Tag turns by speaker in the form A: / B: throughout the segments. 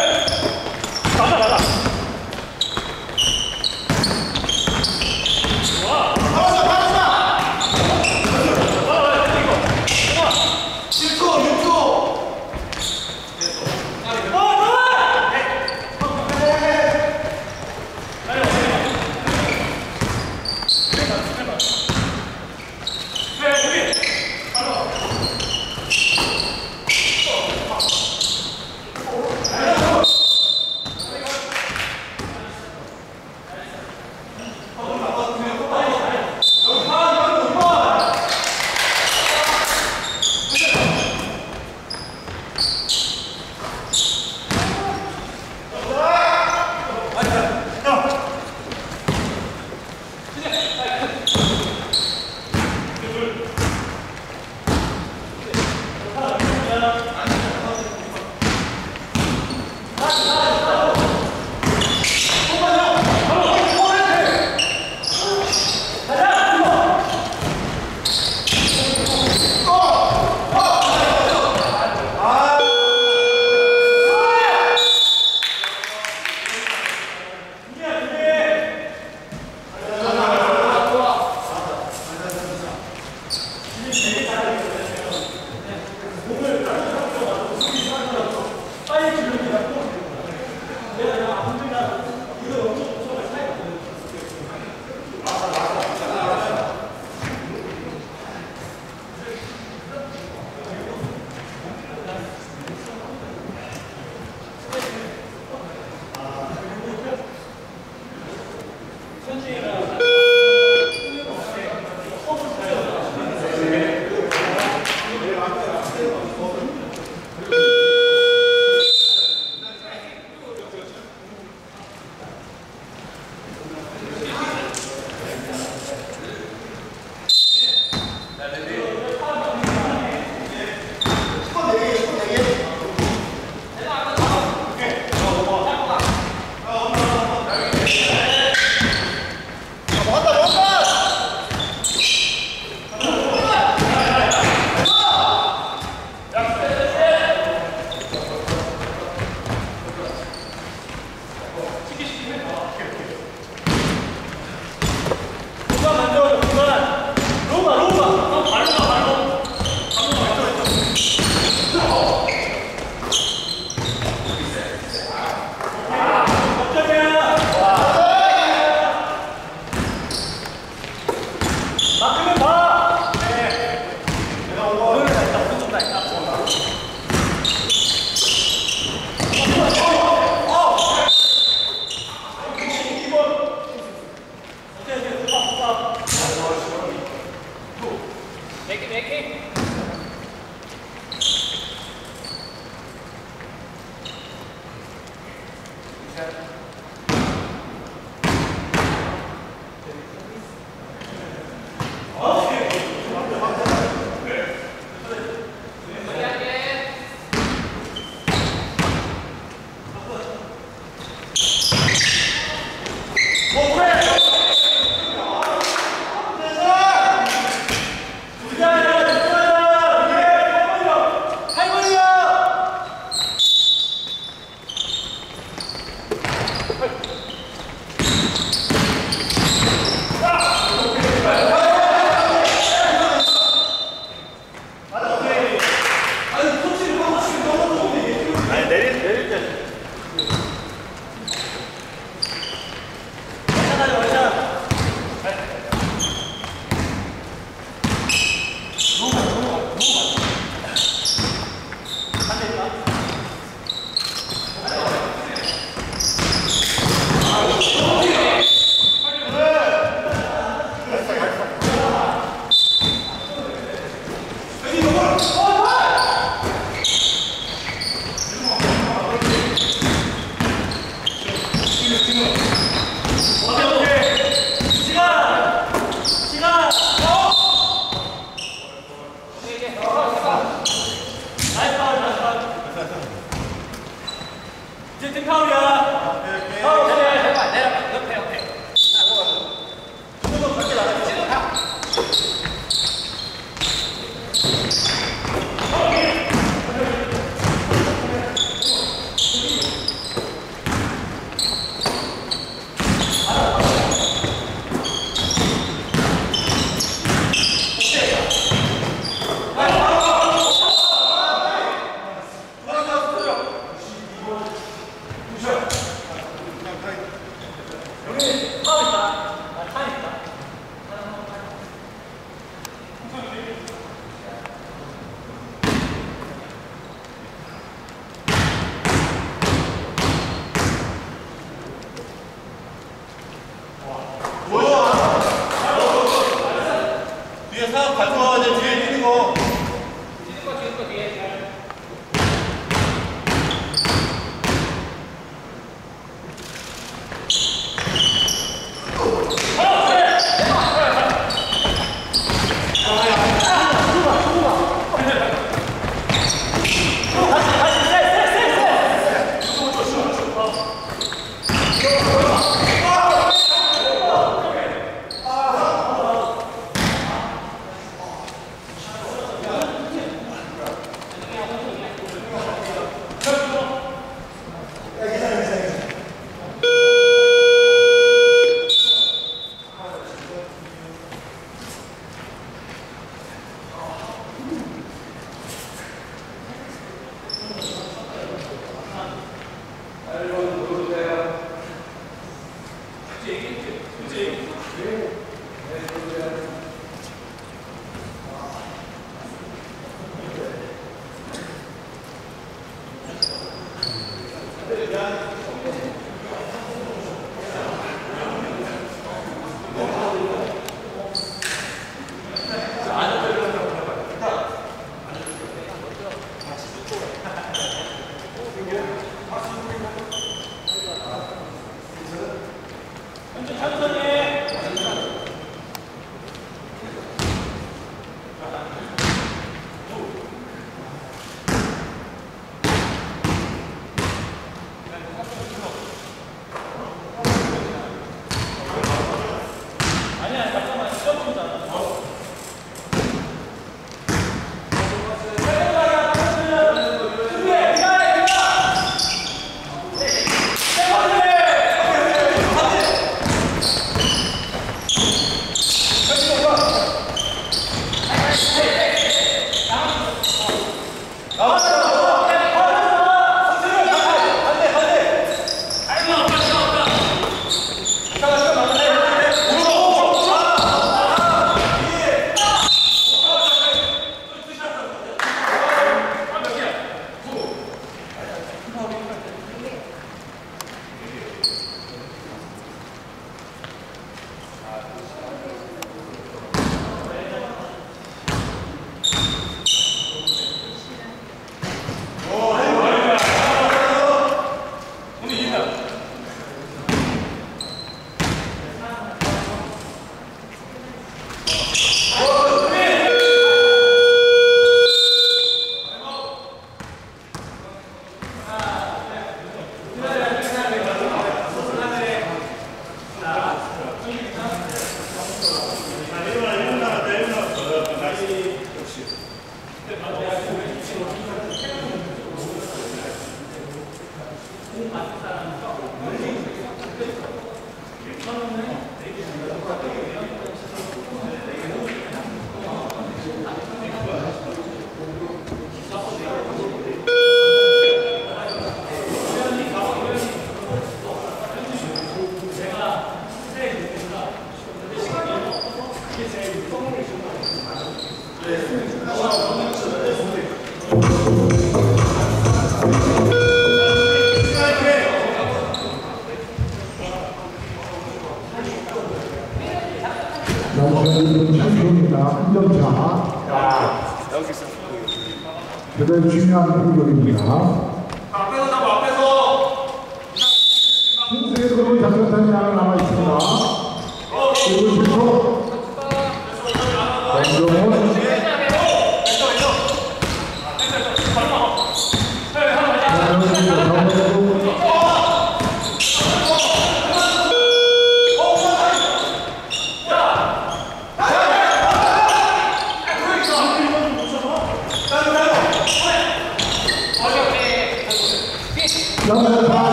A: Yeah. людей. 현장 남아있습니다. 그리고 10초. 정종훈.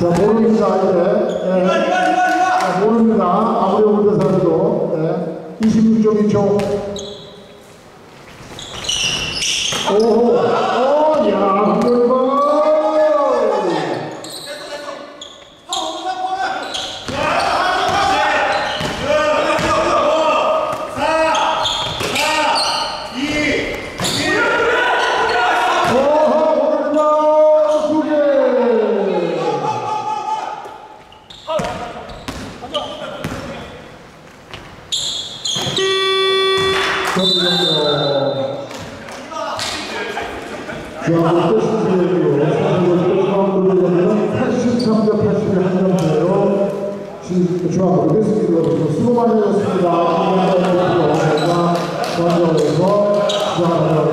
A: 자, 모릅니다, 이제. 네. 자, 모릅니다. 아무리 사람도. 네. 26.2초. 오호. 오, 야, 한골 오호, 모릅니다. 두 개. 점점점. 중앙부 끝이고요. 중앙부 끝이면 83대 80의 한 점차로 중앙부 끝입니다. 수고 많이 하셨습니다. 감사합니다. 수고하셨습니다.